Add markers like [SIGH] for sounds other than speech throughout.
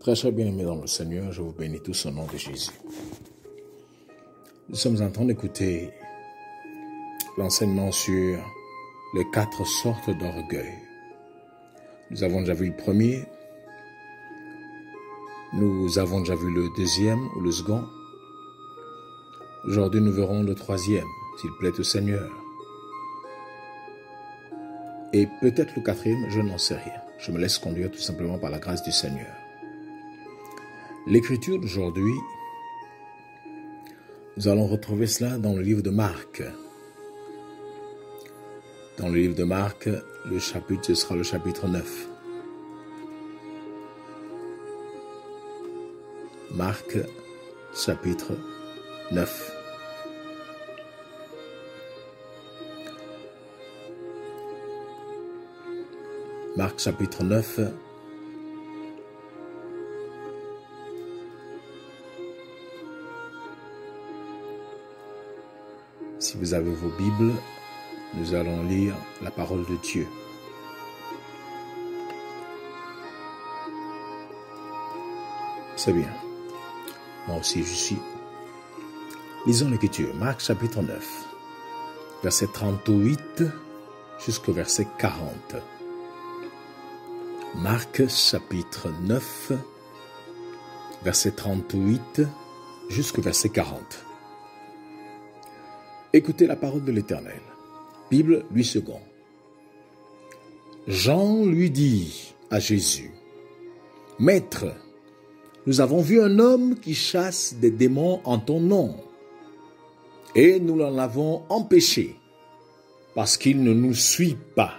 Très très bien aimé dans le Seigneur, je vous bénis tous au nom de Jésus. Nous sommes en train d'écouter l'enseignement sur les quatre sortes d'orgueil. Nous avons déjà vu le premier, nous avons déjà vu le deuxième ou le second. Aujourd'hui, nous verrons le troisième, s'il plaît au Seigneur. Et peut-être le quatrième, je n'en sais rien. Je me laisse conduire tout simplement par la grâce du Seigneur. L'écriture d'aujourd'hui, nous allons retrouver cela dans le livre de Marc. Dans le livre de Marc, le chapitre, ce sera le chapitre 9. Marc, chapitre 9. Marc chapitre 9. Si vous avez vos Bibles, nous allons lire la parole de Dieu. C'est bien. Moi aussi, je suis. Lisons l'écriture. Marc chapitre 9, verset 38 jusqu'au verset 40. Marc chapitre 9, verset 38 jusqu'au verset 40. Écoutez la parole de l'Éternel. Bible lui second. Jean lui dit à Jésus, Maître, nous avons vu un homme qui chasse des démons en ton nom, et nous l'en avons empêché, parce qu'il ne nous suit pas.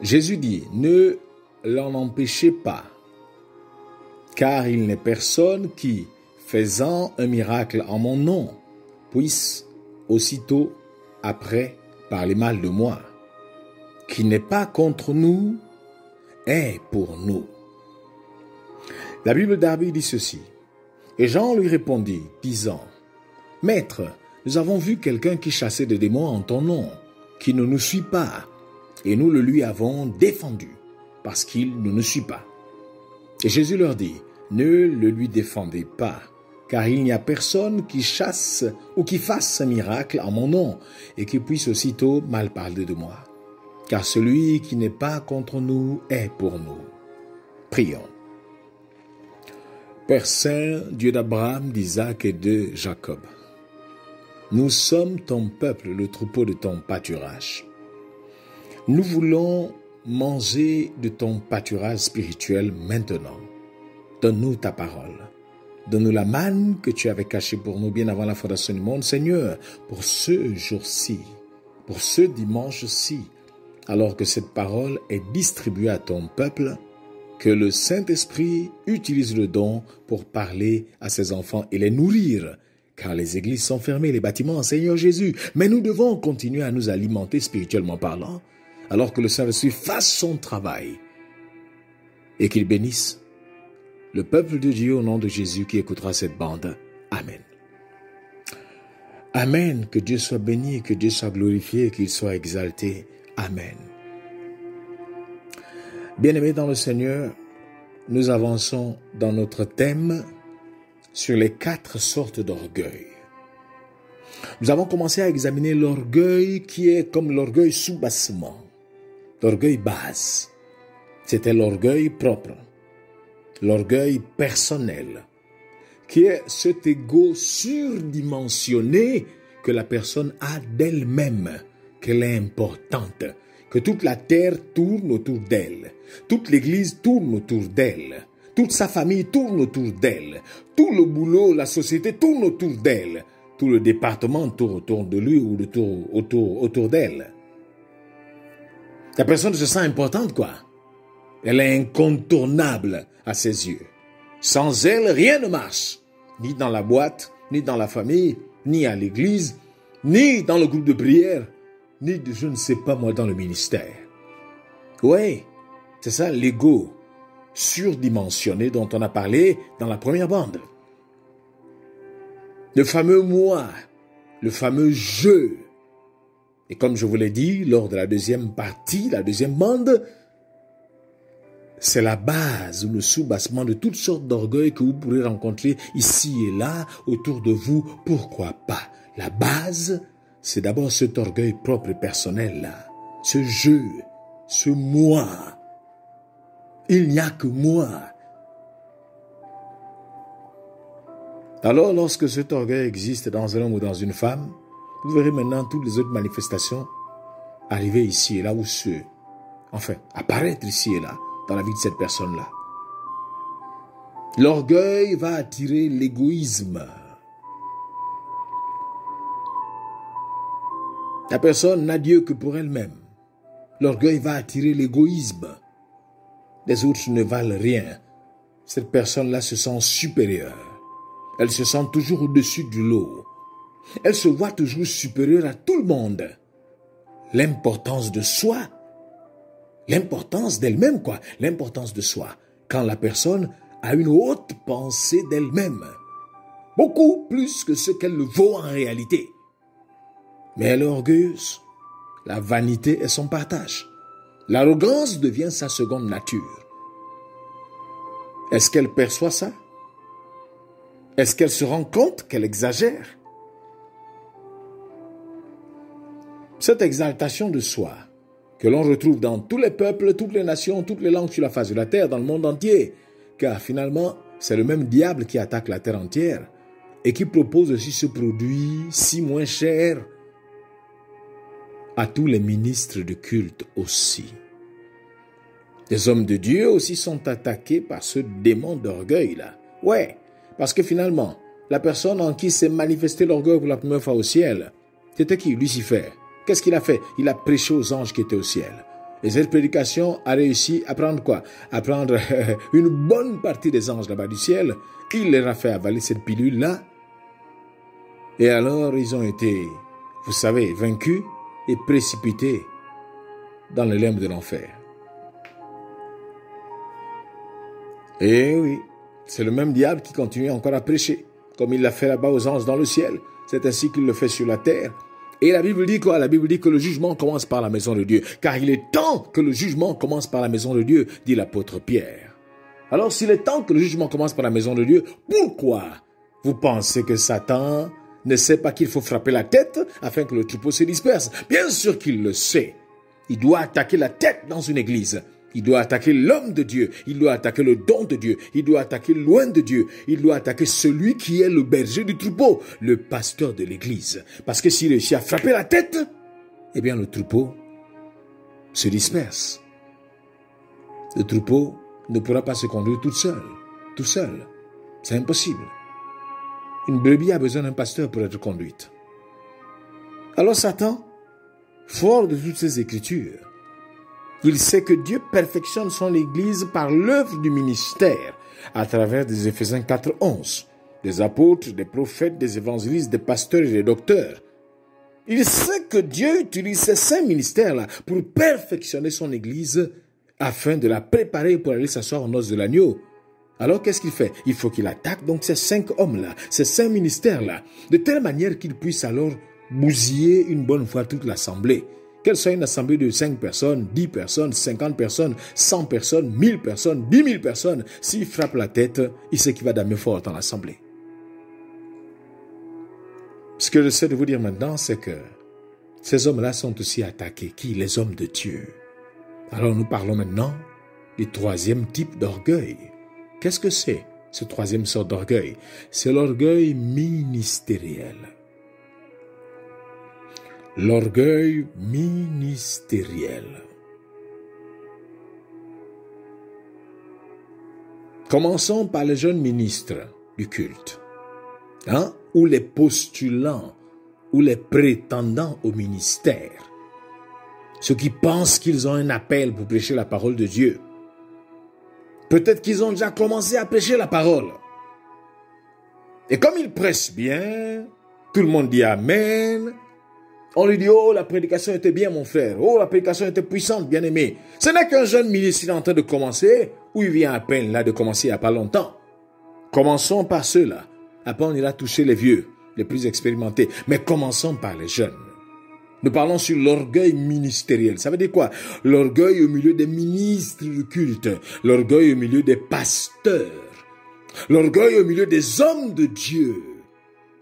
Jésus dit, ne l'en empêchez pas, car il n'est personne qui, faisant un miracle en mon nom, puisse aussitôt après parler mal de moi. Qui n'est pas contre nous est pour nous. La Bible d'Arby dit ceci. Et Jean lui répondit, disant, Maître, nous avons vu quelqu'un qui chassait des démons en ton nom, qui ne nous suit pas, et nous le lui avons défendu, parce qu'il ne nous suit pas. Et Jésus leur dit, Ne le lui défendez pas, car il n'y a personne qui chasse ou qui fasse un miracle en mon nom, et qui puisse aussitôt mal parler de moi. Car celui qui n'est pas contre nous est pour nous. Prions. Père Saint, Dieu d'Abraham, d'Isaac et de Jacob, nous sommes ton peuple, le troupeau de ton pâturage. Nous voulons manger de ton pâturage spirituel maintenant. Donne-nous ta parole. Donne-nous la manne que tu avais cachée pour nous bien avant la fondation du monde, Seigneur, pour ce jour-ci, pour ce dimanche-ci, alors que cette parole est distribuée à ton peuple, que le Saint-Esprit utilise le don pour parler à ses enfants et les nourrir, car les églises sont fermées, les bâtiments, Seigneur Jésus, mais nous devons continuer à nous alimenter spirituellement parlant, alors que le Saint-Esprit fasse son travail et qu'il bénisse le peuple de Dieu au nom de Jésus qui écoutera cette bande. Amen. Amen. Que Dieu soit béni, que Dieu soit glorifié, qu'il soit exalté. Amen. Bien-aimés dans le Seigneur, nous avançons dans notre thème sur les quatre sortes d'orgueil. Nous avons commencé à examiner l'orgueil qui est comme l'orgueil sous-bassement, l'orgueil base. C'était l'orgueil propre, l'orgueil personnel, qui est cet ego surdimensionné que la personne a d'elle-même, qu'elle est importante, que toute la terre tourne autour d'elle, toute l'église tourne autour d'elle, toute sa famille tourne autour d'elle, tout le boulot, la société tourne autour d'elle, tout le département tourne autour de lui ou autour, autour, autour d'elle. La personne se sent importante, quoi. Elle est incontournable à ses yeux. Sans elle, rien ne marche. Ni dans la boîte, ni dans la famille, ni à l'église, ni dans le groupe de prière, ni je ne sais pas moi dans le ministère. Oui, c'est ça l'ego surdimensionné dont on a parlé dans la première bande. Le fameux moi, le fameux je. Et comme je vous l'ai dit lors de la deuxième partie, la deuxième bande, c'est la base ou le soubassement de toutes sortes d'orgueils que vous pourrez rencontrer ici et là autour de vous. Pourquoi pas? La base, c'est d'abord cet orgueil propre et personnel ce jeu, ce moi. Il n'y a que moi. Alors lorsque cet orgueil existe dans un homme ou dans une femme, vous verrez maintenant toutes les autres manifestations arriver ici et là ou ce, enfin, apparaître ici et là dans la vie de cette personne-là. L'orgueil va attirer l'égoïsme. La personne n'a Dieu que pour elle-même. L'orgueil va attirer l'égoïsme. Les autres ne valent rien. Cette personne-là se sent supérieure. Elle se sent toujours au-dessus du lot. Elle se voit toujours supérieure à tout le monde. L'importance de soi l'importance d'elle-même, quoi, l'importance de soi. Quand la personne a une haute pensée d'elle-même, beaucoup plus que ce qu'elle le vaut en réalité. Mais elle est orgueilleuse. La vanité est son partage. L'arrogance devient sa seconde nature. Est-ce qu'elle perçoit ça? Est-ce qu'elle se rend compte qu'elle exagère? Cette exaltation de soi que l'on retrouve dans tous les peuples, toutes les nations, toutes les langues sur la face de la terre, dans le monde entier. Car finalement, c'est le même diable qui attaque la terre entière et qui propose aussi ce produit si moins cher à tous les ministres de culte aussi. Les hommes de Dieu aussi sont attaqués par ce démon d'orgueil là. Ouais, parce que finalement, la personne en qui s'est manifesté l'orgueil pour la première fois au ciel, c'était qui? Lucifer. Qu'est-ce qu'il a fait? Il a prêché aux anges qui étaient au ciel. Et cette prédication a réussi à prendre quoi? À prendre une bonne partie des anges là-bas du ciel. Il leur a fait avaler cette pilule-là. Et alors ils ont été, vous savez, vaincus et précipités dans le limbe de l'enfer. Et oui, c'est le même diable qui continue encore à prêcher, comme il l'a fait là-bas aux anges dans le ciel. C'est ainsi qu'il le fait sur la terre. Et la Bible dit quoi? La Bible dit que le jugement commence par la maison de Dieu. Car il est temps que le jugement commence par la maison de Dieu, dit l'apôtre Pierre. Alors s'il est temps que le jugement commence par la maison de Dieu, pourquoi vous pensez que Satan ne sait pas qu'il faut frapper la tête afin que le troupeau se disperse? Bien sûr qu'il le sait. Il doit attaquer la tête dans une église. Il doit attaquer l'homme de Dieu. Il doit attaquer le don de Dieu. Il doit attaquer loin de Dieu. Il doit attaquer celui qui est le berger du troupeau, le pasteur de l'église. Parce que s'il réussit à frapper la tête, eh bien le troupeau se disperse. Le troupeau ne pourra pas se conduire tout seul. Tout seul. C'est impossible. Une brebis a besoin d'un pasteur pour être conduite. Alors Satan, fort de toutes ces écritures, il sait que Dieu perfectionne son Église par l'œuvre du ministère à travers des Éphésiens 4, 11, des apôtres, des prophètes, des évangélistes, des pasteurs et des docteurs. Il sait que Dieu utilise ces saints ministères-là pour perfectionner son Église afin de la préparer pour aller s'asseoir aux noces de l'agneau. Alors qu'est-ce qu'il fait? Il faut qu'il attaque donc ces cinq hommes-là, ces cinq ministères-là, de telle manière qu'il puisse alors bousiller une bonne fois toute l'assemblée. Qu'elle soit une assemblée de 5 personnes, 10 personnes, 50 personnes, 100 personnes, 1000 personnes, 10 000 personnes, s'il frappe la tête, il sait qu'il va damer fort dans l'assemblée. Ce que j'essaie de vous dire maintenant, c'est que ces hommes-là sont aussi attaqués. Qui? Les hommes de Dieu. Alors nous parlons maintenant du troisième type d'orgueil. Qu'est-ce que c'est ce troisième sort d'orgueil? C'est l'orgueil ministériel l'orgueil ministériel. Commençons par les jeunes ministres du culte, hein, ou les postulants, ou les prétendants au ministère, ceux qui pensent qu'ils ont un appel pour prêcher la parole de Dieu. Peut-être qu'ils ont déjà commencé à prêcher la parole. Et comme ils prêchent bien, tout le monde dit Amen, on lui dit, oh, la prédication était bien, mon frère. Oh, la prédication était puissante, bien aimé. Ce n'est qu'un jeune ministre en train de commencer, ou il vient à peine là de commencer il n'y a pas longtemps. Commençons par ceux-là. Après, on ira toucher les vieux, les plus expérimentés. Mais commençons par les jeunes. Nous parlons sur l'orgueil ministériel. Ça veut dire quoi? L'orgueil au milieu des ministres du culte, l'orgueil au milieu des pasteurs, l'orgueil au milieu des hommes de Dieu.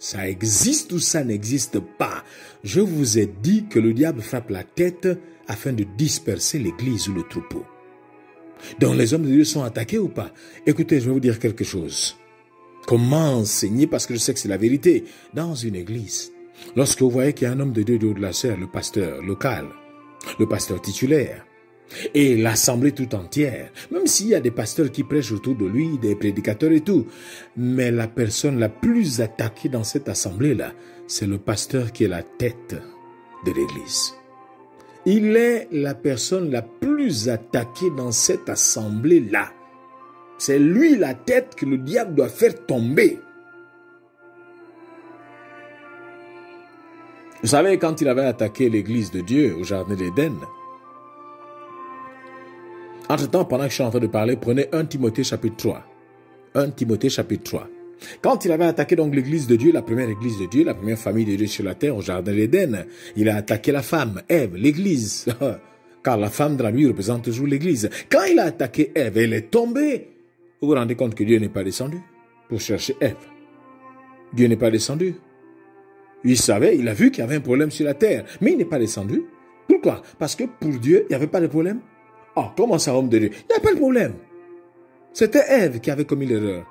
Ça existe ou ça n'existe pas? Je vous ai dit que le diable frappe la tête afin de disperser l'église ou le troupeau. Donc les hommes de Dieu sont attaqués ou pas? Écoutez, je vais vous dire quelque chose. Comment enseigner, parce que je sais que c'est la vérité, dans une église. Lorsque vous voyez qu'il y a un homme de Dieu de haut de la serre, le pasteur local, le pasteur titulaire, et l'assemblée tout entière, même s'il y a des pasteurs qui prêchent autour de lui, des prédicateurs et tout, mais la personne la plus attaquée dans cette assemblée-là, c'est le pasteur qui est la tête de l'église. Il est la personne la plus attaquée dans cette assemblée-là. C'est lui la tête que le diable doit faire tomber. Vous savez, quand il avait attaqué l'église de Dieu au jardin d'Éden, entre-temps, pendant que je suis en train de parler, prenez 1 Timothée chapitre 3. 1 Timothée chapitre 3. Quand il avait attaqué donc l'église de Dieu, la première église de Dieu, la première famille de Dieu sur la terre, au jardin d'Éden, il a attaqué la femme, Ève, l'église. [LAUGHS] Car la femme de la nuit représente toujours l'église. Quand il a attaqué Ève, elle est tombée. Vous vous rendez compte que Dieu n'est pas descendu pour chercher Ève. Dieu n'est pas descendu. Il savait, il a vu qu'il y avait un problème sur la terre, mais il n'est pas descendu. Pourquoi? Parce que pour Dieu, il n'y avait pas de problème. Oh, comment ça, homme de Dieu? Il n'y a pas de problème. C'était Ève qui avait commis l'erreur.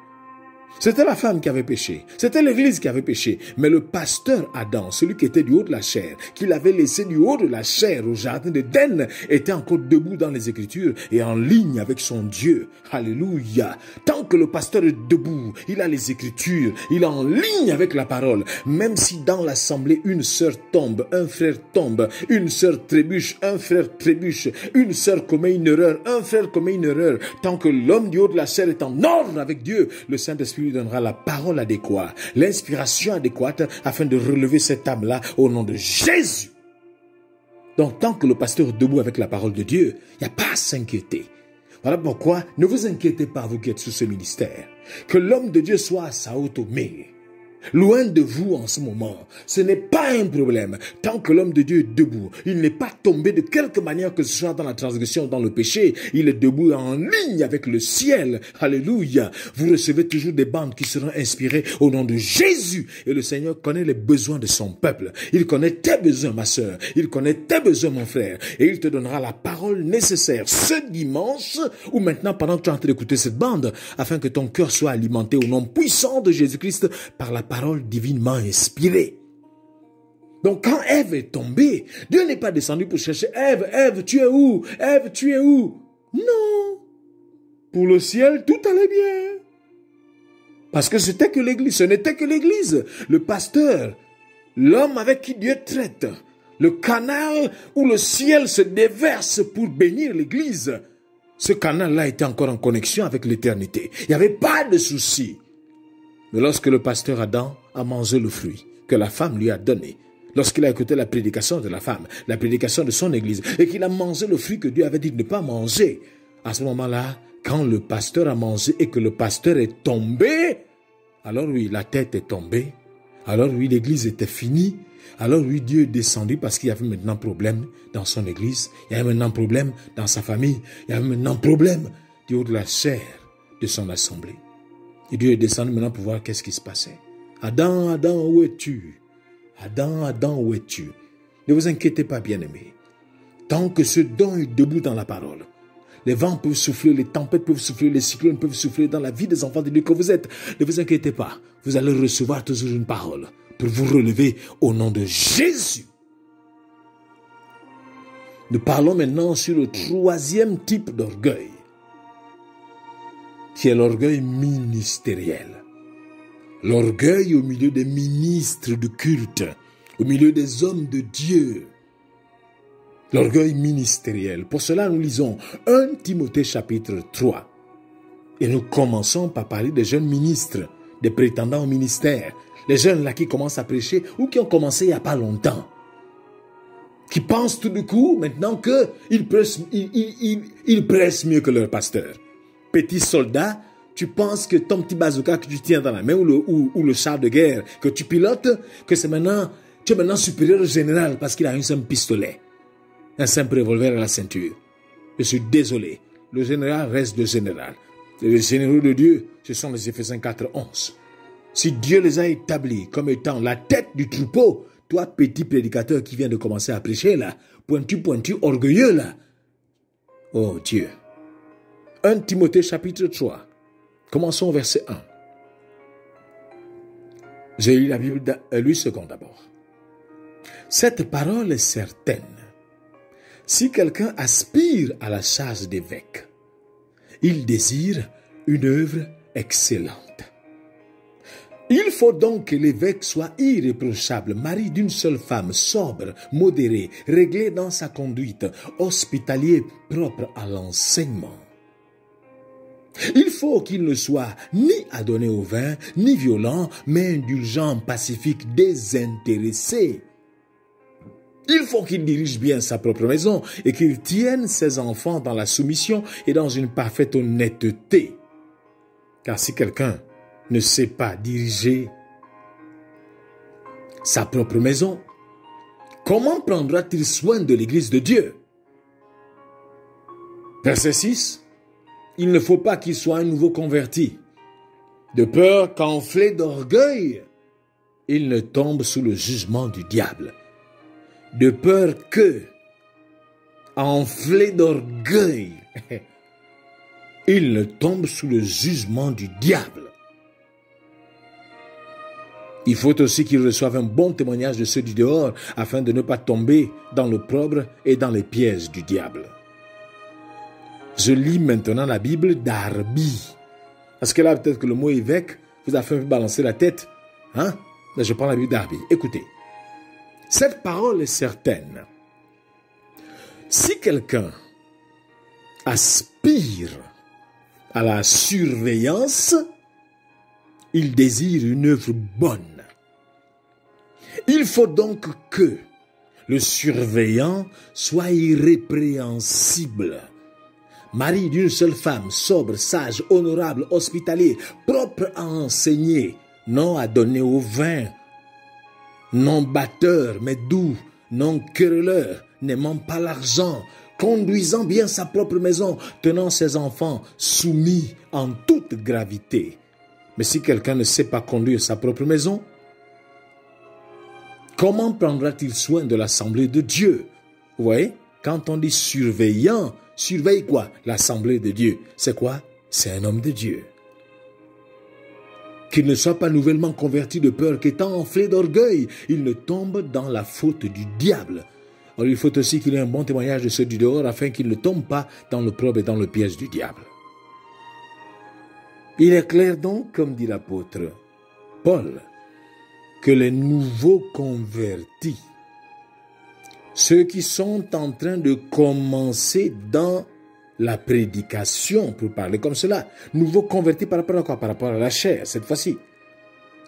C'était la femme qui avait péché. C'était l'église qui avait péché. Mais le pasteur Adam, celui qui était du haut de la chair, qui l'avait laissé du haut de la chair au jardin d'Éden, était encore debout dans les Écritures et en ligne avec son Dieu. Alléluia. Tant que le pasteur est debout, il a les Écritures, il est en ligne avec la parole. Même si dans l'assemblée, une sœur tombe, un frère tombe, une sœur trébuche, un frère trébuche, une sœur commet une erreur, un frère commet une erreur. Tant que l'homme du haut de la chair est en ordre avec Dieu, le Saint-Esprit lui donnera la parole adéquate, l'inspiration adéquate afin de relever cette âme-là au nom de Jésus. Donc, tant que le pasteur est debout avec la parole de Dieu, il n'y a pas à s'inquiéter. Voilà pourquoi ne vous inquiétez pas, vous qui êtes sous ce ministère. Que l'homme de Dieu soit à sa haute Loin de vous en ce moment, ce n'est pas un problème. Tant que l'homme de Dieu est debout, il n'est pas tombé de quelque manière que ce soit dans la transgression, dans le péché. Il est debout en ligne avec le ciel. Alléluia. Vous recevez toujours des bandes qui seront inspirées au nom de Jésus. Et le Seigneur connaît les besoins de son peuple. Il connaît tes besoins, ma soeur. Il connaît tes besoins, mon frère. Et il te donnera la parole nécessaire ce dimanche ou maintenant pendant que tu es en train d'écouter cette bande afin que ton cœur soit alimenté au nom puissant de Jésus-Christ par la parole divinement inspirée. Donc quand Ève est tombée, Dieu n'est pas descendu pour chercher Ève, Ève, tu es où? Ève, tu es où? Non. Pour le ciel, tout allait bien. Parce que c'était que l'église, ce n'était que l'église. Le pasteur, l'homme avec qui Dieu traite, le canal où le ciel se déverse pour bénir l'église. Ce canal-là était encore en connexion avec l'éternité. Il n'y avait pas de souci. Mais lorsque le pasteur Adam a mangé le fruit que la femme lui a donné, lorsqu'il a écouté la prédication de la femme, la prédication de son église, et qu'il a mangé le fruit que Dieu avait dit de ne pas manger, à ce moment-là, quand le pasteur a mangé et que le pasteur est tombé, alors oui, la tête est tombée, alors oui, l'église était finie, alors oui, Dieu est descendu parce qu'il y avait maintenant problème dans son église, il y avait maintenant problème dans sa famille, il y avait maintenant problème du haut de la chair de son assemblée. Et Dieu est descendu maintenant pour voir qu'est-ce qui se passait. Adam, Adam, où es-tu? Adam, Adam, où es-tu? Ne vous inquiétez pas, bien-aimés. Tant que ce don est debout dans la parole, les vents peuvent souffler, les tempêtes peuvent souffler, les cyclones peuvent souffler dans la vie des enfants de Dieu que vous êtes. Ne vous inquiétez pas, vous allez recevoir toujours une parole pour vous relever au nom de Jésus. Nous parlons maintenant sur le troisième type d'orgueil qui est l'orgueil ministériel. L'orgueil au milieu des ministres de culte, au milieu des hommes de Dieu. L'orgueil ministériel. Pour cela, nous lisons 1 Timothée chapitre 3. Et nous commençons par parler des jeunes ministres, des prétendants au ministère. Les jeunes là qui commencent à prêcher ou qui ont commencé il n'y a pas longtemps. Qui pensent tout du coup maintenant qu'ils pressent, ils pressent mieux que leur pasteur petit soldat, tu penses que ton petit bazooka que tu tiens dans la main ou le, ou, le char de guerre que tu pilotes, que c'est maintenant Tu es maintenant supérieur au général parce qu'il a un simple pistolet, un simple revolver à la ceinture. Je suis désolé. Le général reste le général. Les généraux de Dieu, ce sont les Éphésiens 4, 11. Si Dieu les a établis comme étant la tête du troupeau, toi, petit prédicateur qui vient de commencer à prêcher là, pointu, pointu, orgueilleux là. Oh Dieu. 1 Timothée chapitre 3. Commençons au verset 1. J'ai lu la Bible, euh, lui second d'abord. Cette parole est certaine. Si quelqu'un aspire à la charge d'évêque, il désire une œuvre excellente. Il faut donc que l'évêque soit irréprochable, mari d'une seule femme, sobre, modéré, réglé dans sa conduite, hospitalier, propre à l'enseignement. Il faut qu'il ne soit ni adonné au vin, ni violent, mais indulgent, pacifique, désintéressé. Il faut qu'il dirige bien sa propre maison et qu'il tienne ses enfants dans la soumission et dans une parfaite honnêteté. Car si quelqu'un ne sait pas diriger sa propre maison, comment prendra-t-il soin de l'Église de Dieu? Verset 6. Il ne faut pas qu'il soit un nouveau converti, de peur qu'enflé d'orgueil, il ne tombe sous le jugement du diable de peur que, enflé d'orgueil, [LAUGHS] il ne tombe sous le jugement du diable. Il faut aussi qu'il reçoive un bon témoignage de ceux du dehors afin de ne pas tomber dans l'opprobre et dans les pièges du diable. Je lis maintenant la Bible d'Arbi. Parce que là, peut-être que le mot évêque vous a fait balancer la tête. Hein? je prends la Bible d'Arbi. Écoutez. Cette parole est certaine. Si quelqu'un aspire à la surveillance, il désire une œuvre bonne. Il faut donc que le surveillant soit irrépréhensible. Mari d'une seule femme, sobre, sage, honorable, hospitalier, propre à enseigner, non à donner au vin, non batteur, mais doux, non querelleur, n'aimant pas l'argent, conduisant bien sa propre maison, tenant ses enfants soumis en toute gravité. Mais si quelqu'un ne sait pas conduire sa propre maison, comment prendra-t-il soin de l'assemblée de Dieu? Vous voyez, quand on dit surveillant, surveille quoi? L'assemblée de Dieu. C'est quoi? C'est un homme de Dieu qu'il ne soit pas nouvellement converti de peur qu'étant enflé d'orgueil, il ne tombe dans la faute du diable. Il faut aussi qu'il ait un bon témoignage de ceux du dehors afin qu'il ne tombe pas dans le probe et dans le piège du diable. Il est clair donc, comme dit l'apôtre Paul, que les nouveaux convertis, ceux qui sont en train de commencer dans la prédication, pour parler comme cela. Nouveau converti par rapport à quoi? Par rapport à la chair, cette fois-ci.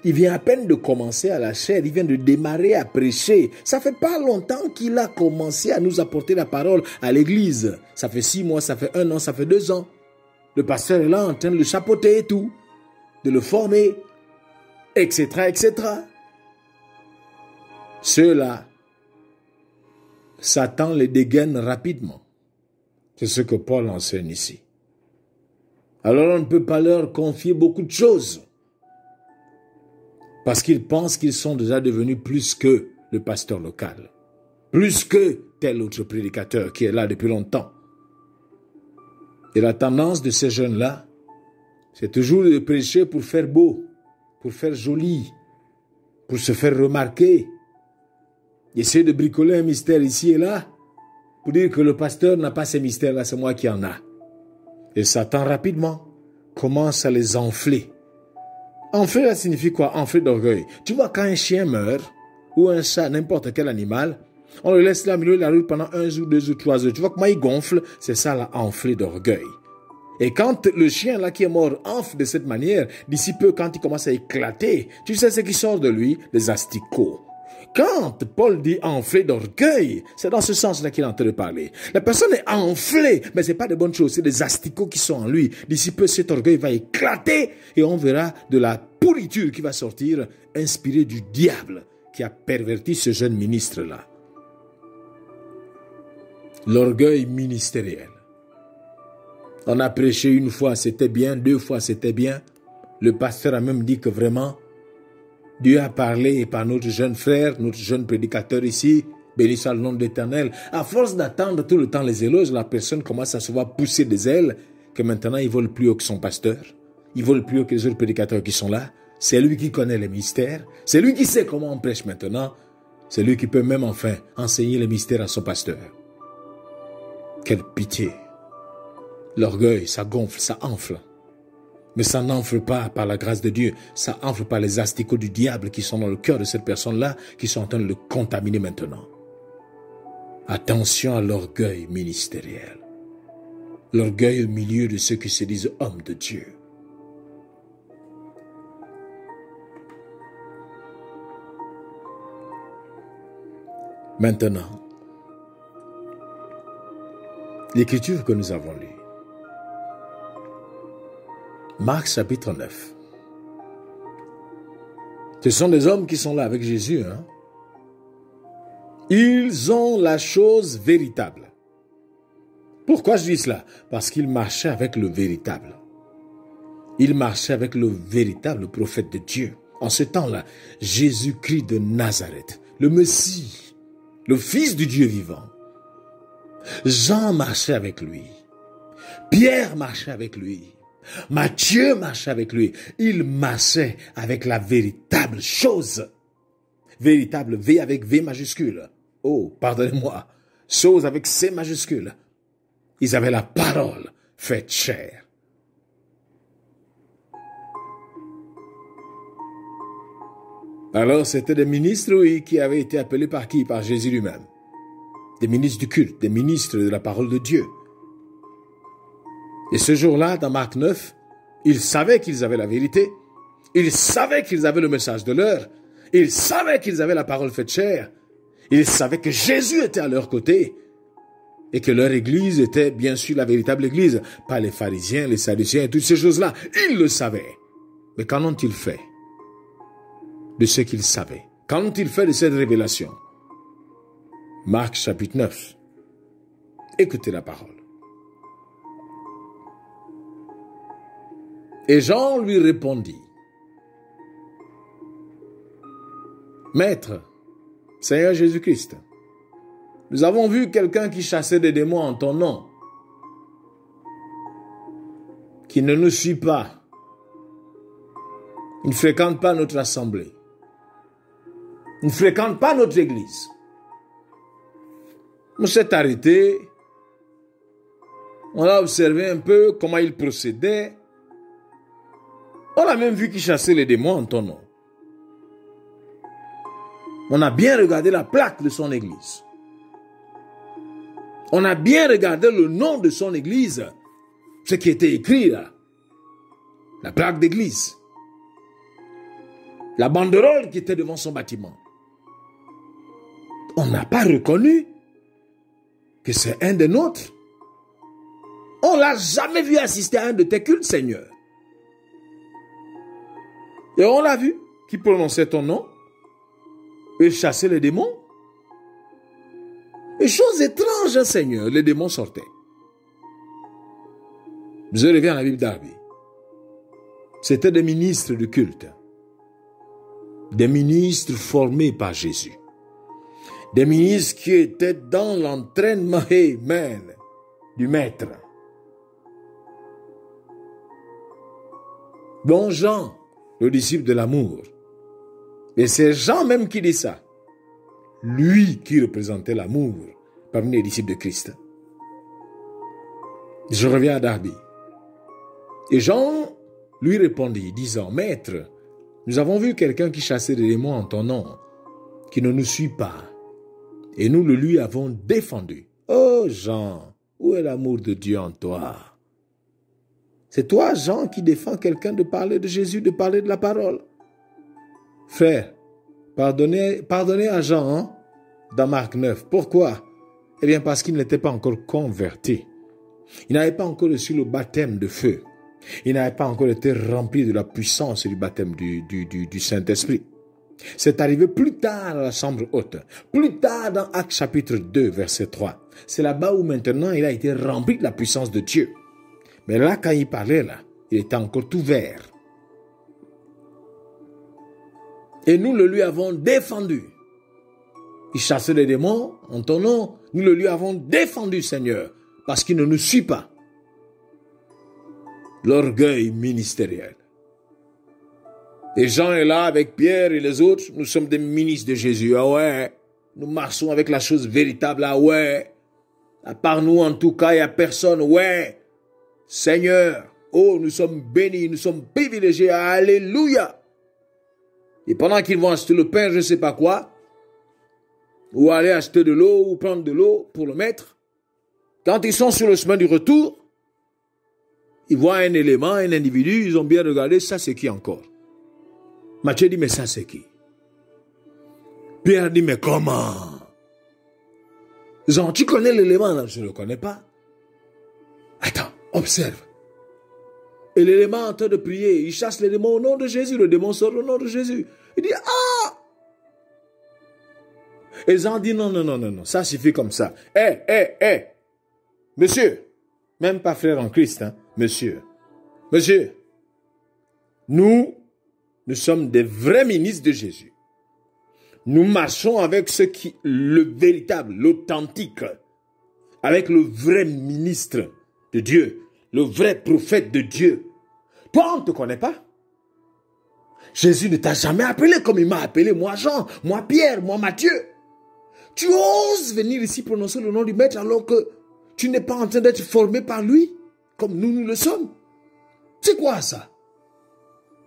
Il vient à peine de commencer à la chair, il vient de démarrer à prêcher. Ça fait pas longtemps qu'il a commencé à nous apporter la parole à l'église. Ça fait six mois, ça fait un an, ça fait deux ans. Le pasteur est là en train de le chapeauter et tout, de le former, etc., etc. Ceux-là, Satan les dégaine rapidement. C'est ce que Paul enseigne ici. Alors on ne peut pas leur confier beaucoup de choses. Parce qu'ils pensent qu'ils sont déjà devenus plus que le pasteur local. Plus que tel autre prédicateur qui est là depuis longtemps. Et la tendance de ces jeunes-là, c'est toujours de prêcher pour faire beau, pour faire joli, pour se faire remarquer. Essayer de bricoler un mystère ici et là, pour dire que le pasteur n'a pas ces mystères-là, c'est moi qui en a. Et Satan rapidement commence à les enfler. Enfler, ça signifie quoi? Enfler d'orgueil. Tu vois, quand un chien meurt, ou un chat, n'importe quel animal, on le laisse là au milieu de la rue pendant un jour, deux jours, trois jours. Tu vois comment il gonfle? C'est ça, là, enflé d'orgueil. Et quand le chien là qui est mort enfle de cette manière, d'ici peu, quand il commence à éclater, tu sais ce qui sort de lui? Les asticots. Quand Paul dit enflé d'orgueil, c'est dans ce sens-là qu'il est en train de parler. La personne est enflée, mais c'est pas de bonnes choses, c'est des asticots qui sont en lui. D'ici peu, cet orgueil va éclater et on verra de la pourriture qui va sortir, inspirée du diable, qui a perverti ce jeune ministre-là. L'orgueil ministériel. On a prêché une fois, c'était bien, deux fois, c'était bien. Le pasteur a même dit que vraiment, Dieu a parlé par notre jeune frère, notre jeune prédicateur ici, béni soit le nom de l'Éternel. À force d'attendre tout le temps les éloges, la personne commence à se voir pousser des ailes, que maintenant il vole plus haut que son pasteur, il vole plus haut que les autres prédicateurs qui sont là. C'est lui qui connaît les mystères, c'est lui qui sait comment on prêche maintenant, c'est lui qui peut même enfin enseigner les mystères à son pasteur. Quelle pitié. L'orgueil, ça gonfle, ça enfle. Mais ça n'enfle pas par la grâce de Dieu, ça enfle par les asticots du diable qui sont dans le cœur de cette personne-là, qui sont en train de le contaminer maintenant. Attention à l'orgueil ministériel. L'orgueil au milieu de ceux qui se disent hommes de Dieu. Maintenant, l'écriture que nous avons lue, Marc chapitre 9. Ce sont des hommes qui sont là avec Jésus. Hein? Ils ont la chose véritable. Pourquoi je dis cela? Parce qu'ils marchaient avec le véritable. Ils marchaient avec le véritable prophète de Dieu. En ce temps-là, Jésus-Christ de Nazareth, le Messie, le Fils du Dieu vivant. Jean marchait avec lui. Pierre marchait avec lui. Matthieu marchait avec lui. Il marchait avec la véritable chose. Véritable V avec V majuscule. Oh, pardonnez-moi. Chose avec C majuscule. Ils avaient la parole faite chair. Alors, c'était des ministres, oui, qui avaient été appelés par qui? Par Jésus lui-même. Des ministres du culte, des ministres de la parole de Dieu. Et ce jour-là, dans Marc 9, ils savaient qu'ils avaient la vérité. Ils savaient qu'ils avaient le message de l'heure. Ils savaient qu'ils avaient la parole faite chair. Ils savaient que Jésus était à leur côté. Et que leur église était bien sûr la véritable église. Pas les pharisiens, les sadduciens, toutes ces choses-là. Ils le savaient. Mais qu'en ont-ils fait de ce qu'ils savaient? Qu'en ont-ils fait de cette révélation? Marc chapitre 9. Écoutez la parole. Et Jean lui répondit, Maître, Seigneur Jésus-Christ, nous avons vu quelqu'un qui chassait des démons en ton nom, qui ne nous suit pas, il ne fréquente pas notre assemblée, il ne fréquente pas notre église. On s'est arrêté, on a observé un peu comment il procédait, on a même vu qu'il chassait les démons en ton nom. On a bien regardé la plaque de son église. On a bien regardé le nom de son église. Ce qui était écrit là. La plaque d'église. La banderole qui était devant son bâtiment. On n'a pas reconnu que c'est un des nôtres. On l'a jamais vu assister à un de tes cultes, Seigneur. Et on l'a vu, qui prononçait ton nom et chassait les démons. Et chose étrange, Seigneur, les démons sortaient. Je reviens à la Bible d'Arby. C'était des ministres du culte. Des ministres formés par Jésus. Des ministres qui étaient dans l'entraînement amen, du maître. Bon Jean, le disciple de l'amour. Et c'est Jean même qui dit ça. Lui qui représentait l'amour parmi les disciples de Christ. Je reviens à Darby. Et Jean lui répondit, disant, Maître, nous avons vu quelqu'un qui chassait des démons en ton nom, qui ne nous suit pas. Et nous le lui avons défendu. Oh Jean, où est l'amour de Dieu en toi? C'est toi, Jean, qui défends quelqu'un de parler de Jésus, de parler de la parole. Frère, pardonnez, à Jean hein, dans Marc 9. Pourquoi? Eh bien parce qu'il n'était pas encore converti. Il n'avait pas encore reçu le baptême de feu. Il n'avait pas encore été rempli de la puissance du baptême du, du, Saint-Esprit. C'est arrivé plus tard à la chambre haute, plus tard dans Actes chapitre 2, verset 3. C'est là-bas où maintenant il a été rempli de la puissance de Dieu. Mais là, quand il parlait, là, il était encore tout vert. Et nous le lui avons défendu. Il chassait les démons en ton nom. Nous le lui avons défendu, Seigneur, parce qu'il ne nous suit pas. L'orgueil ministériel. Et Jean est là avec Pierre et les autres. Nous sommes des ministres de Jésus. Ah ouais. Nous marchons avec la chose véritable. Ah ouais. À part nous, en tout cas, il n'y a personne. Ouais. Seigneur. Oh, nous sommes bénis. Nous sommes privilégiés. Alléluia. Et pendant qu'ils vont acheter le pain, je ne sais pas quoi, ou aller acheter de l'eau, ou prendre de l'eau pour le mettre, quand ils sont sur le chemin du retour, ils voient un élément, un individu, ils ont bien regardé, ça c'est qui encore? Matthieu dit, mais ça c'est qui? Pierre dit, mais comment? Jean, tu connais l'élément Je ne le connais pas. Attends, observe. Et l'élément en train de prier, il chasse les démons au nom de Jésus. Le démon sort au nom de Jésus. Il dit, ah Et Jean dit, non, non, non, non, non, ça suffit comme ça. Eh, eh, eh, monsieur, même pas frère en Christ, hein, monsieur, monsieur, nous, nous sommes des vrais ministres de Jésus. Nous marchons avec ce qui, le véritable, l'authentique, avec le vrai ministre de Dieu, le vrai prophète de Dieu. Toi, on ne te connaît pas. Jésus ne t'a jamais appelé comme il m'a appelé, moi Jean, moi Pierre, moi Matthieu. Tu oses venir ici prononcer le nom du Maître alors que tu n'es pas en train d'être formé par lui, comme nous, nous le sommes. C'est quoi ça?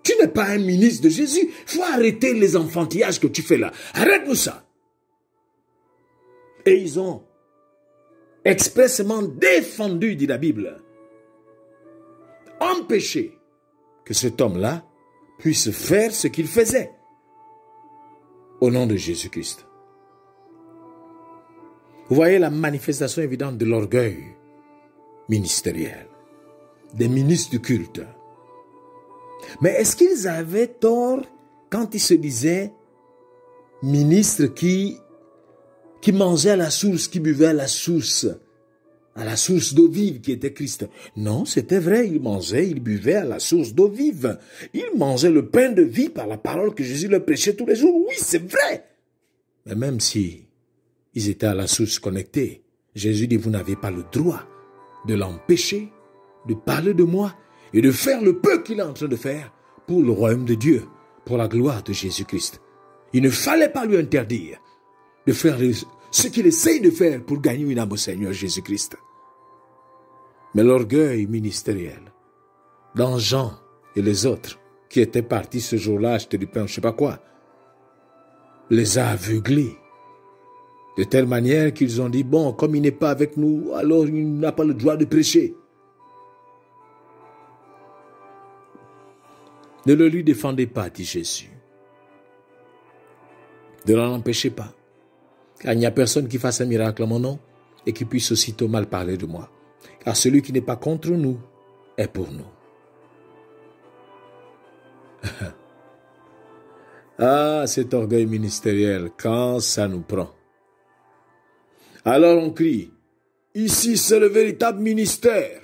Tu n'es pas un ministre de Jésus. Il faut arrêter les enfantillages que tu fais là. Arrête-nous ça. Et ils ont expressément défendu, dit la Bible, empêché que cet homme-là puisse faire ce qu'il faisait au nom de Jésus-Christ. Vous voyez la manifestation évidente de l'orgueil ministériel, des ministres du culte. Mais est-ce qu'ils avaient tort quand ils se disaient ministres qui, qui mangeaient à la source, qui buvaient à la source, à la source d'eau vive qui était Christ Non, c'était vrai, ils mangeaient, ils buvaient à la source d'eau vive. Ils mangeaient le pain de vie par la parole que Jésus leur prêchait tous les jours. Oui, c'est vrai. Mais même si ils étaient à la source connectée, Jésus dit, vous n'avez pas le droit de l'empêcher de parler de moi et de faire le peu qu'il est en train de faire pour le royaume de Dieu, pour la gloire de Jésus-Christ. Il ne fallait pas lui interdire de faire ce qu'il essaye de faire pour gagner une âme au Seigneur Jésus-Christ. Mais l'orgueil ministériel, dans Jean et les autres qui étaient partis ce jour-là acheter du pain, je sais pas quoi, les a aveuglés. De telle manière qu'ils ont dit, bon, comme il n'est pas avec nous, alors il n'a pas le droit de prêcher. Ne le lui défendez pas, dit Jésus. Ne l'en empêchez pas. Car il n'y a personne qui fasse un miracle en mon nom et qui puisse aussitôt mal parler de moi. Car celui qui n'est pas contre nous est pour nous. [LAUGHS] ah, cet orgueil ministériel, quand ça nous prend. Alors on crie, ici c'est le véritable ministère.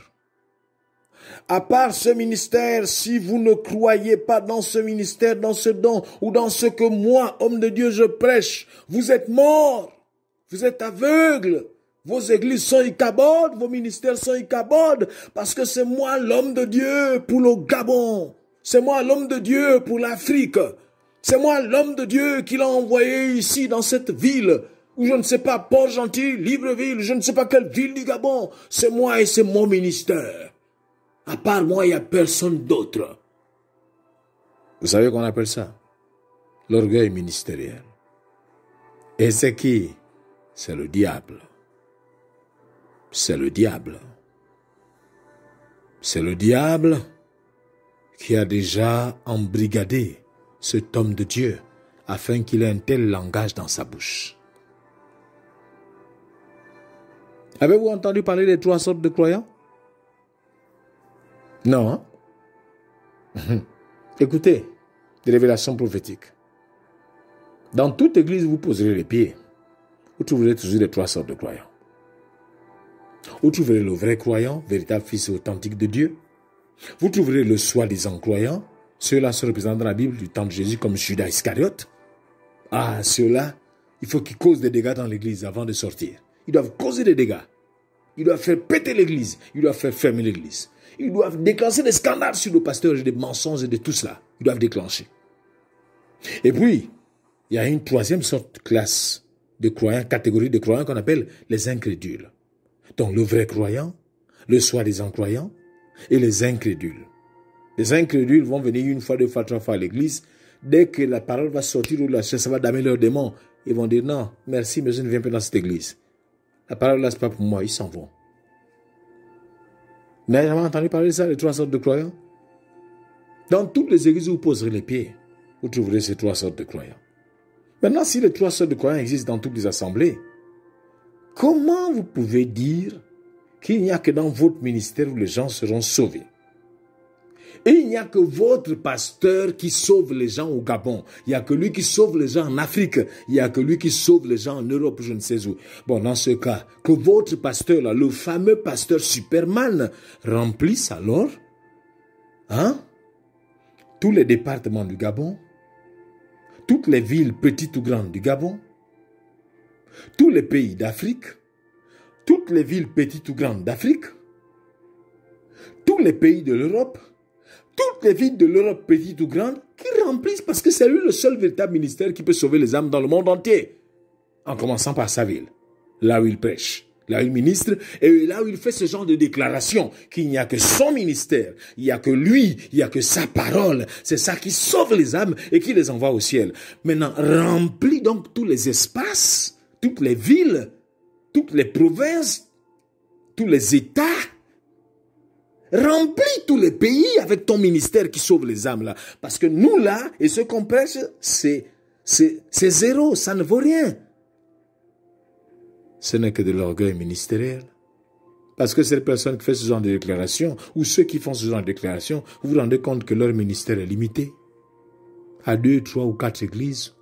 À part ce ministère, si vous ne croyez pas dans ce ministère, dans ce don, ou dans ce que moi, homme de Dieu, je prêche, vous êtes mort. Vous êtes aveugle. Vos églises sont icabodes, vos ministères sont icabodes, parce que c'est moi l'homme de Dieu pour le Gabon. C'est moi l'homme de Dieu pour l'Afrique. C'est moi l'homme de Dieu qui l'a envoyé ici dans cette ville, ou je ne sais pas, Port-Gentil, Libreville, je ne sais pas quelle ville du Gabon. C'est moi et c'est mon ministère. À part moi, il n'y a personne d'autre. Vous savez qu'on appelle ça L'orgueil ministériel. Et c'est qui? C'est le diable. C'est le diable. C'est le diable qui a déjà embrigadé cet homme de Dieu afin qu'il ait un tel langage dans sa bouche. Avez-vous entendu parler des trois sortes de croyants? Non. [LAUGHS] Écoutez, des révélations prophétiques. Dans toute église, vous poserez les pieds. Vous trouverez toujours les trois sortes de croyants. Vous trouverez le vrai croyant, véritable fils authentique de Dieu. Vous trouverez le soi-disant croyant. Ceux-là se représentent dans la Bible du temps de Jésus comme Judas Iscariote. Ah, ceux-là, il faut qu'ils causent des dégâts dans l'église avant de sortir. Ils doivent causer des dégâts. Ils doivent faire péter l'église. Ils doivent faire fermer l'église. Ils doivent déclencher des scandales sur le pasteur et des mensonges et de tout cela. Ils doivent déclencher. Et puis, il y a une troisième sorte de classe de croyants, catégorie de croyants qu'on appelle les incrédules. Donc le vrai croyant, le soi-disant croyant et les incrédules. Les incrédules vont venir une fois, deux fois, trois fois à l'église. Dès que la parole va sortir ou la ça va damer leurs démons, ils vont dire non, merci, mais je ne viens pas dans cette église. La parole là, n'est pas pour moi, ils s'en vont. Vous n'avez jamais entendu parler de ça, les trois sortes de croyants? Dans toutes les églises où vous poserez les pieds, vous trouverez ces trois sortes de croyants. Maintenant, si les trois sortes de croyants existent dans toutes les assemblées, comment vous pouvez dire qu'il n'y a que dans votre ministère où les gens seront sauvés? Il n'y a que votre pasteur qui sauve les gens au Gabon. Il n'y a que lui qui sauve les gens en Afrique. Il n'y a que lui qui sauve les gens en Europe, je ne sais où. Bon, dans ce cas, que votre pasteur, le fameux pasteur Superman, remplisse alors, hein, tous les départements du Gabon, toutes les villes petites ou grandes du Gabon, tous les pays d'Afrique, toutes les villes petites ou grandes d'Afrique, tous les pays de l'Europe, toutes les villes de l'Europe, petites ou grandes, qui remplissent parce que c'est lui le seul véritable ministère qui peut sauver les âmes dans le monde entier. En commençant par sa ville, là où il prêche, là où il ministre, et là où il fait ce genre de déclaration, qu'il n'y a que son ministère, il n'y a que lui, il n'y a que sa parole. C'est ça qui sauve les âmes et qui les envoie au ciel. Maintenant, remplis donc tous les espaces, toutes les villes, toutes les provinces, tous les États, Remplis tous les pays avec ton ministère qui sauve les âmes là. Parce que nous là, et ce qu'on prêche, c'est, zéro, ça ne vaut rien. Ce n'est que de l'orgueil ministériel. Parce que cette personne qui fait ce genre de déclaration, ou ceux qui font ce genre de déclaration, vous vous rendez compte que leur ministère est limité. À deux, trois ou quatre églises,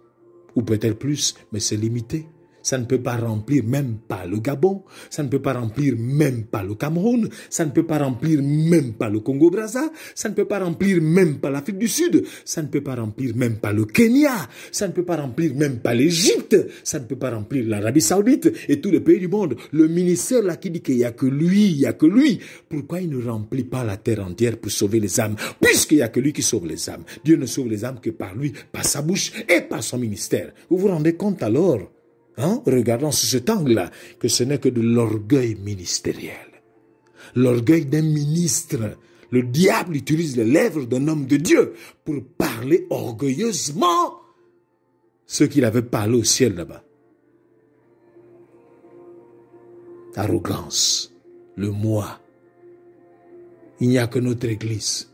ou peut-être plus, mais c'est limité. Ça ne peut pas remplir même pas le Gabon, ça ne peut pas remplir même pas le Cameroun, ça ne peut pas remplir même pas le Congo-Brazza, ça ne peut pas remplir même pas l'Afrique du Sud, ça ne peut pas remplir même pas le Kenya, ça ne peut pas remplir même pas l'Égypte, ça ne peut pas remplir l'Arabie Saoudite et tous les pays du monde. Le ministère là qui dit qu'il n'y a que lui, il n'y a que lui, pourquoi il ne remplit pas la terre entière pour sauver les âmes? Puisqu'il n'y a que lui qui sauve les âmes. Dieu ne sauve les âmes que par lui, par sa bouche et par son ministère. Vous vous rendez compte alors? Hein, regardons sous cet angle-là, que ce n'est que de l'orgueil ministériel. L'orgueil d'un ministre. Le diable utilise les lèvres d'un homme de Dieu pour parler orgueilleusement ce qu'il avait parlé au ciel là-bas. Arrogance, le moi. Il n'y a que notre église.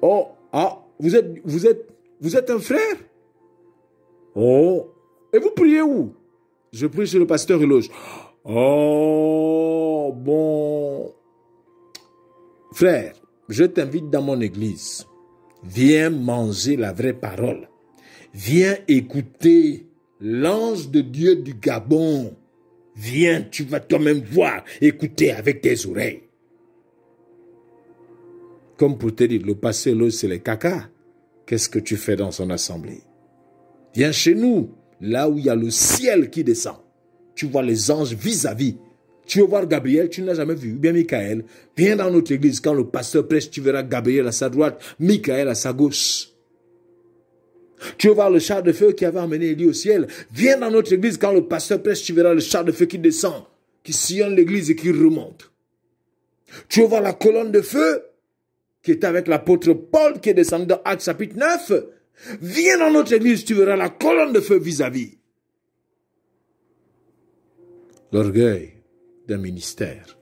Oh, ah, vous êtes, vous êtes, vous êtes un frère? Oh, et vous priez où? Je prie chez le pasteur Eloge. Oh, bon. Frère, je t'invite dans mon église. Viens manger la vraie parole. Viens écouter l'ange de Dieu du Gabon. Viens, tu vas toi-même voir, écouter avec tes oreilles. Comme pour te dire, le pasteur Eloge, c'est les caca. Qu'est-ce que tu fais dans son assemblée? Viens chez nous là où il y a le ciel qui descend. Tu vois les anges vis-à-vis. Tu veux voir Gabriel, tu ne l'as jamais vu, bien Michael. Viens dans notre église, quand le pasteur prêche, tu verras Gabriel à sa droite, Michael à sa gauche. Tu veux voir le char de feu qui avait emmené Élie au ciel? Viens dans notre église, quand le pasteur prêche, tu verras le char de feu qui descend, qui sillonne l'église et qui remonte. Tu veux voir la colonne de feu qui est avec l'apôtre Paul qui est descendu dans Actes chapitre 9 Viens dans notre église, tu verras la colonne de feu vis-à-vis. L'orgueil d'un ministère.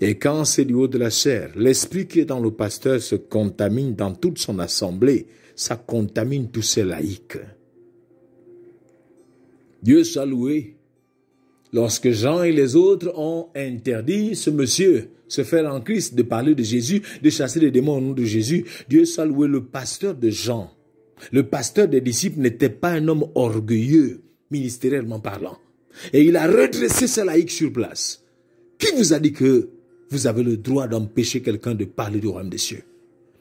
Et quand c'est du haut de la chair, l'esprit qui est dans le pasteur se contamine dans toute son assemblée, ça contamine tous ses laïcs. Dieu soit loué. Lorsque Jean et les autres ont interdit ce monsieur, se faire en Christ, de parler de Jésus, de chasser les démons au nom de Jésus, Dieu soit loué le pasteur de Jean Le pasteur des disciples n'était pas un homme orgueilleux, ministériellement parlant. Et il a redressé ses laïcs sur place. Qui vous a dit que vous avez le droit d'empêcher quelqu'un de parler du royaume des cieux?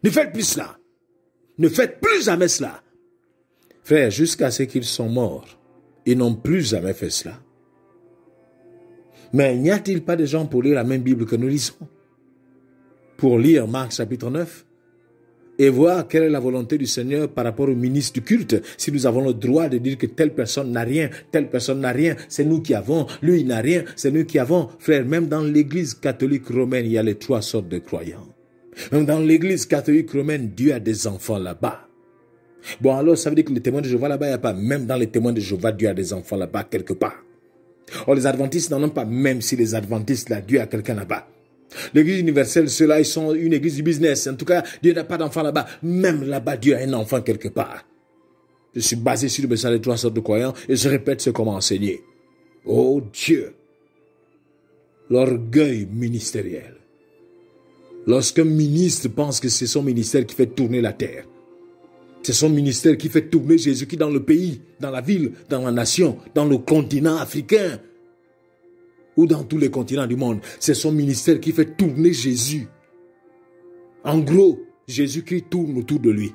Ne faites plus cela. Ne faites plus jamais cela. Frère, jusqu'à ce qu'ils sont morts, ils n'ont plus jamais fait cela. Mais n'y a-t-il pas des gens pour lire la même Bible que nous lisons? Pour lire Marc chapitre 9 et voir quelle est la volonté du Seigneur par rapport au ministre du culte. Si nous avons le droit de dire que telle personne n'a rien, telle personne n'a rien, c'est nous qui avons, lui il n'a rien, c'est nous qui avons. Frère, même dans l'église catholique romaine, il y a les trois sortes de croyants. Même dans l'église catholique romaine, Dieu a des enfants là-bas. Bon, alors, ça veut dire que les témoins de Jéhovah là-bas, il n'y a pas. Même dans les témoins de Jéhovah, Dieu a des enfants là-bas, quelque part. Or, les adventistes n'en ont pas, même si les adventistes, Dieu a quelqu'un là-bas. L'église universelle, ceux-là, ils sont une église du business. En tout cas, Dieu n'a pas d'enfant là-bas. Même là-bas, Dieu a un enfant quelque part. Je suis basé sur le message des trois sortes de croyants et je répète ce qu'on m'a enseigné. Oh Dieu! L'orgueil ministériel. Lorsqu'un ministre pense que c'est son ministère qui fait tourner la terre, c'est son ministère qui fait tourner Jésus qui dans le pays, dans la ville, dans la nation, dans le continent africain dans tous les continents du monde. C'est son ministère qui fait tourner Jésus. En gros, Jésus-Christ tourne autour de lui.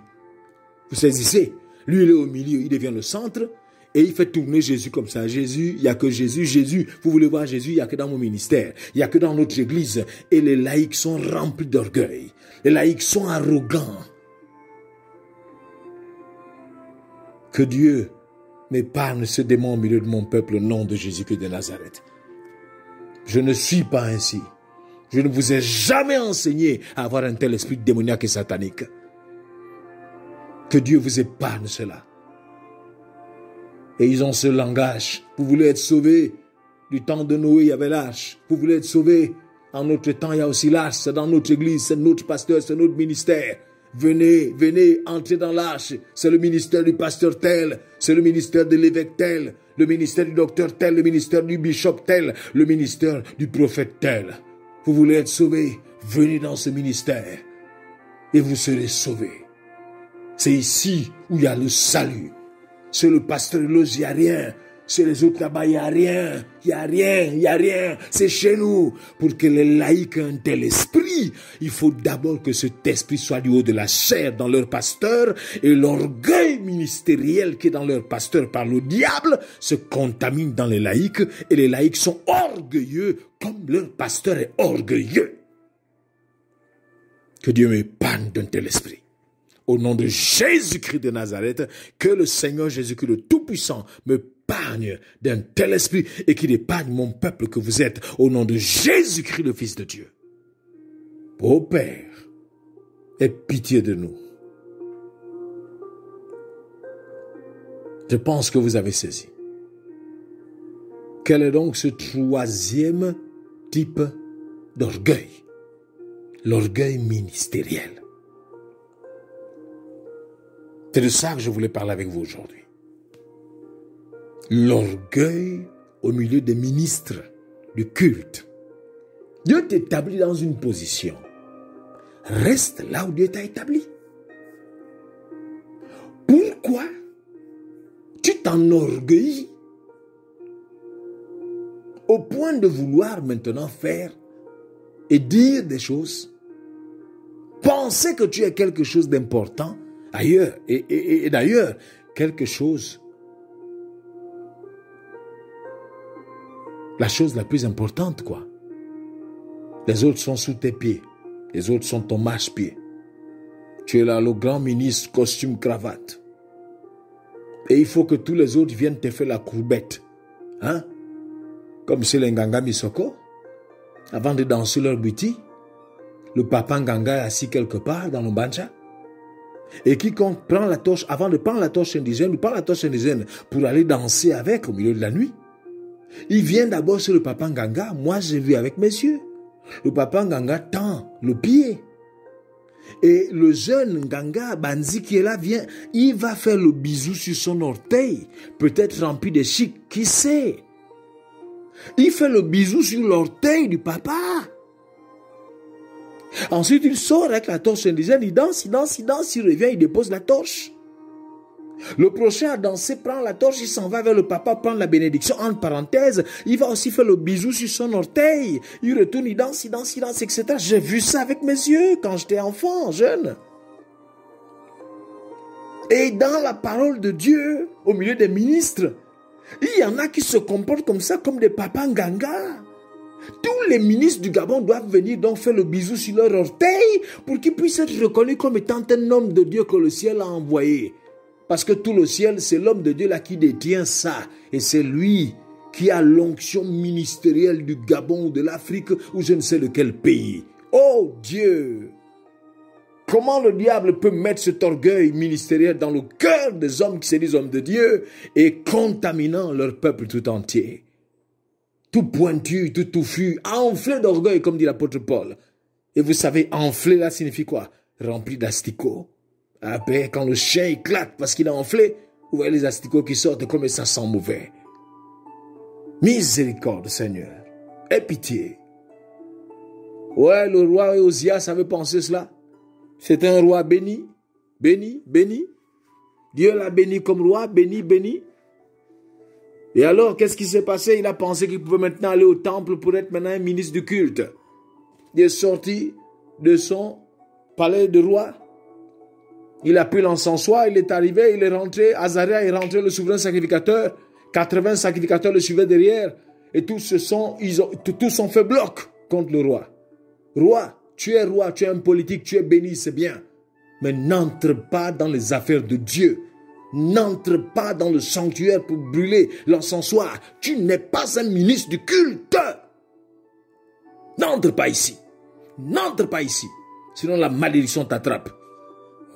Vous saisissez Lui, il est au milieu, il devient le centre et il fait tourner Jésus comme ça. Jésus, il n'y a que Jésus. Jésus, vous voulez voir Jésus, il n'y a que dans mon ministère. Il n'y a que dans notre église. Et les laïcs sont remplis d'orgueil. Les laïcs sont arrogants. Que Dieu m'épargne ce démon au milieu de mon peuple au nom de Jésus-Christ de Nazareth. Je ne suis pas ainsi. Je ne vous ai jamais enseigné à avoir un tel esprit démoniaque et satanique. Que Dieu vous épargne cela. Et ils ont ce langage. Vous voulez être sauvés. Du temps de Noé, il y avait l'arche. Vous voulez être sauvés. En notre temps, il y a aussi l'arche. C'est dans notre église, c'est notre pasteur, c'est notre ministère. Venez, venez, entrez dans l'arche. C'est le ministère du pasteur tel, c'est le ministère de l'évêque tel, le ministère du docteur tel, le ministère du bishop tel, le ministère du prophète tel. Vous voulez être sauvé, venez dans ce ministère et vous serez sauvés. C'est ici où il y a le salut. C'est le pasteur n'y a rien. C'est les autres là-bas, il n'y a rien, il n'y a rien, il n'y a rien. C'est chez nous. Pour que les laïcs aient un tel esprit, il faut d'abord que cet esprit soit du haut de la chair dans leur pasteur et l'orgueil ministériel qui est dans leur pasteur par le diable se contamine dans les laïcs et les laïcs sont orgueilleux comme leur pasteur est orgueilleux. Que Dieu m'épargne d'un tel esprit au nom de Jésus-Christ de Nazareth, que le Seigneur Jésus-Christ le Tout-Puissant me d'un tel esprit et qu'il épargne mon peuple que vous êtes au nom de Jésus-Christ le Fils de Dieu. Ô Père, aie pitié de nous. Je pense que vous avez saisi. Quel est donc ce troisième type d'orgueil? L'orgueil ministériel. C'est de ça que je voulais parler avec vous aujourd'hui l'orgueil au milieu des ministres du culte. Dieu t'établit dans une position. Reste là où Dieu t'a établi. Pourquoi tu t'enorgueillis au point de vouloir maintenant faire et dire des choses, penser que tu es quelque chose d'important ailleurs, et, et d'ailleurs, quelque chose la chose la plus importante, quoi. Les autres sont sous tes pieds. Les autres sont ton marche-pied. Tu es là, le grand ministre, costume, cravate. Et il faut que tous les autres viennent te faire la courbette. Hein? Comme c'est les Nganga Misoko. Avant de danser leur buti, le papa Nganga est assis quelque part dans le bancha. Et quiconque prend la torche, avant de prendre la torche indigène, ou prend la torche indigène pour aller danser avec au milieu de la nuit, il vient d'abord sur le papa Nganga. Moi, j'ai vu avec mes yeux. Le papa Nganga tend le pied. Et le jeune Nganga, Banzi qui est là, vient, il va faire le bisou sur son orteil, peut-être rempli de chic, qui sait. Il fait le bisou sur l'orteil du papa. Ensuite, il sort avec la torche indigène, il danse, il danse, il danse, il revient, il dépose la torche. Le prochain a dansé, prend la torche, il s'en va vers le papa, prend la bénédiction, entre parenthèses. Il va aussi faire le bisou sur son orteil. Il retourne, il danse, il danse, il danse, etc. J'ai vu ça avec mes yeux quand j'étais enfant, jeune. Et dans la parole de Dieu, au milieu des ministres, il y en a qui se comportent comme ça, comme des papas ganga. Tous les ministres du Gabon doivent venir donc faire le bisou sur leur orteil pour qu'ils puissent être reconnus comme étant un homme de Dieu que le ciel a envoyé. Parce que tout le ciel, c'est l'homme de Dieu là qui détient ça. Et c'est lui qui a l'onction ministérielle du Gabon ou de l'Afrique ou je ne sais de quel pays. Oh Dieu Comment le diable peut mettre cet orgueil ministériel dans le cœur des hommes qui se disent hommes de Dieu et contaminant leur peuple tout entier? Tout pointu, tout touffu, enflé d'orgueil, comme dit l'apôtre Paul. Et vous savez, enflé là signifie quoi? Rempli d'asticots. Après, quand le chien éclate parce qu'il a enflé, vous voyez les asticots qui sortent comme ça sent mauvais? Miséricorde, Seigneur. Aie pitié. Ouais, le roi Osias avait pensé cela. C'est un roi béni, béni, béni. Dieu l'a béni comme roi, béni, béni. Et alors, qu'est-ce qui s'est passé? Il a pensé qu'il pouvait maintenant aller au temple pour être maintenant un ministre du culte. Il est sorti de son palais de roi. Il a pris l'encensoir, il est arrivé, il est rentré. Azaria est rentré, le souverain sacrificateur. 80 sacrificateurs le suivaient derrière. Et tous se sont, ils ont, tous sont fait bloc contre le roi. Roi, tu es roi, tu es un politique, tu es béni, c'est bien. Mais n'entre pas dans les affaires de Dieu. N'entre pas dans le sanctuaire pour brûler l'encensoir. Tu n'es pas un ministre du culte. N'entre pas ici. N'entre pas ici. Sinon la malédiction t'attrape.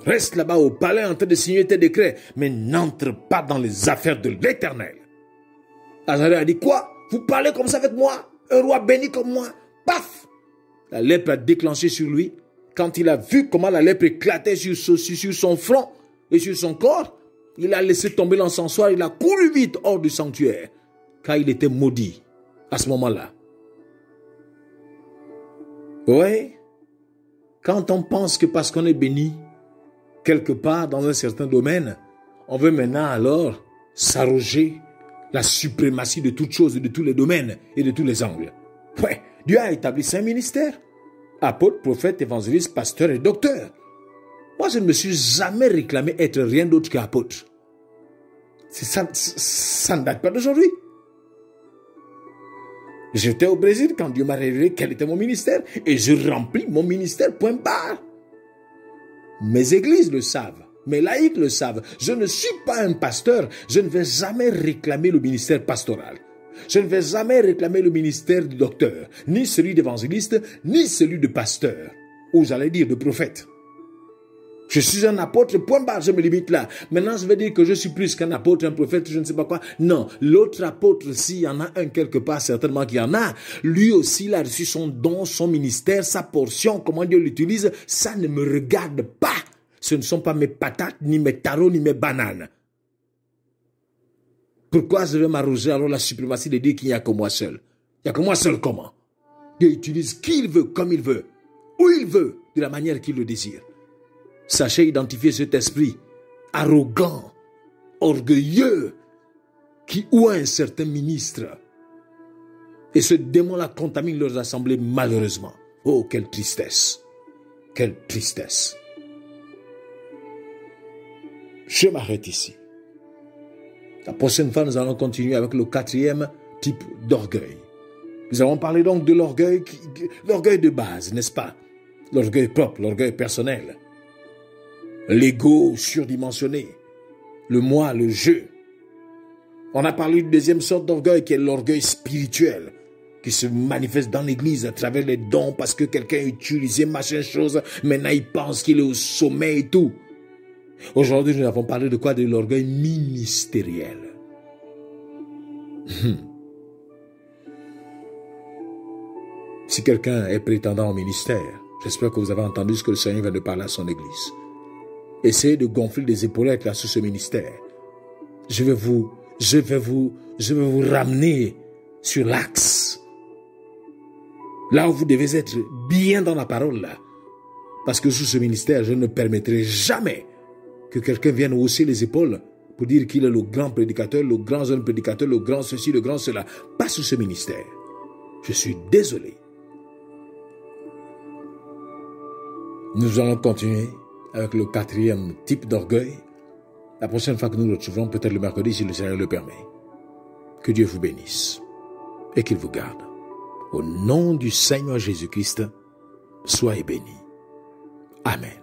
Reste là-bas au palais en train de signer tes décrets, mais n'entre pas dans les affaires de l'éternel. Azaré a dit quoi? Vous parlez comme ça avec moi? Un roi béni comme moi? Paf la lèpre a déclenché sur lui. Quand il a vu comment la lèpre éclatait sur, son front et sur son corps, il a laissé tomber l'encensoir, il a couru vite hors du sanctuaire, car il était maudit à ce moment-là. Oui, quand on pense que parce qu'on est béni, quelque part dans un certain domaine, on veut maintenant alors s'arroger la suprématie de toutes choses, de tous les domaines et de tous les angles. Ouais, Dieu a établi cinq ministères. Apôtre, prophète, évangéliste, pasteur et docteur. Moi, je ne me suis jamais réclamé être rien d'autre qu'apôtre. Ça, ça ne date pas d'aujourd'hui. J'étais au Brésil quand Dieu m'a révélé quel était mon ministère et je remplis mon ministère, point barre. Mes églises le savent, mes laïcs le savent. Je ne suis pas un pasteur, je ne vais jamais réclamer le ministère pastoral. Je ne vais jamais réclamer le ministère du docteur, ni celui d'évangéliste, ni celui de pasteur, ou j'allais dire de prophète. Je suis un apôtre, point barre, je me limite là. Maintenant, je vais dire que je suis plus qu'un apôtre, un prophète, je ne sais pas quoi. Non, l'autre apôtre, s'il y en a un quelque part, certainement qu'il y en a, lui aussi, il a reçu son don, son ministère, sa portion, comment Dieu l'utilise, ça ne me regarde pas. Ce ne sont pas mes patates, ni mes tarots, ni mes bananes. Pourquoi je vais m'arroger alors la suprématie de Dieu qu'il n'y a que moi seul? Il n'y a que moi seul comment? Dieu utilise qui il veut, comme il veut, où il veut, de la manière qu'il le désire. Sachez identifier cet esprit arrogant, orgueilleux, qui oue un certain ministre. Et ce démon-là contamine leurs assemblées malheureusement. Oh, quelle tristesse. Quelle tristesse. Je m'arrête ici. La prochaine fois, nous allons continuer avec le quatrième type d'orgueil. Nous avons parlé donc de l'orgueil, l'orgueil de base, n'est-ce pas? L'orgueil propre, l'orgueil personnel. L'ego surdimensionné. Le moi, le jeu. On a parlé d'une deuxième sorte d'orgueil qui est l'orgueil spirituel qui se manifeste dans l'église à travers les dons parce que quelqu'un a utilisé machin chose, maintenant il pense qu'il est au sommet et tout. Aujourd'hui, nous avons parlé de quoi? De l'orgueil ministériel. Hmm. Si quelqu'un est prétendant au ministère, j'espère que vous avez entendu ce que le Seigneur vient de parler à son Église. Essayez de gonfler des épaulettes là sur ce ministère. Je vais vous, je vais vous, je vais vous ramener sur l'axe. Là où vous devez être bien dans la parole là. Parce que sous ce ministère, je ne permettrai jamais que quelqu'un vienne hausser les épaules pour dire qu'il est le grand prédicateur, le grand jeune prédicateur, le grand ceci, le grand cela. Pas sous ce ministère. Je suis désolé. Nous allons continuer avec le quatrième type d'orgueil. La prochaine fois que nous nous retrouverons, peut-être le mercredi, si le Seigneur le permet. Que Dieu vous bénisse et qu'il vous garde. Au nom du Seigneur Jésus-Christ, soyez bénis. Amen.